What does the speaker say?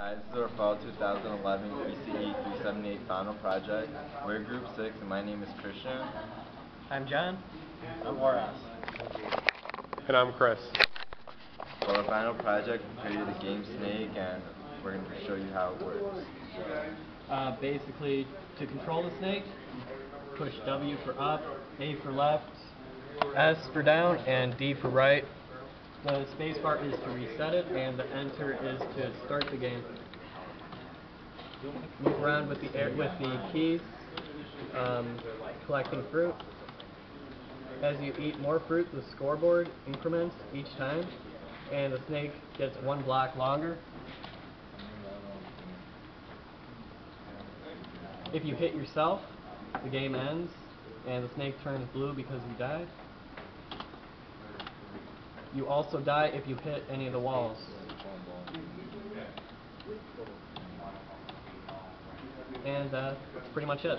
Hi, this is our fall 2011 ECE 378 final project. We're group 6 and my name is Christian. I'm John. I'm Horace. And I'm Chris. For our final project, we created a game snake and we're going to show you how it works. Uh, basically, to control the snake, push W for up, A for left, S for down, and D for right. The spacebar is to reset it, and the enter is to start the game. Move around with the air, with the keys, um, collecting fruit. As you eat more fruit, the scoreboard increments each time, and the snake gets one block longer. If you hit yourself, the game ends, and the snake turns blue because you died. You also die if you hit any of the walls. And uh, that's pretty much it.